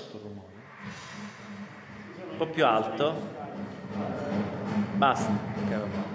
fatto rumore. Un po' più alto. Basta.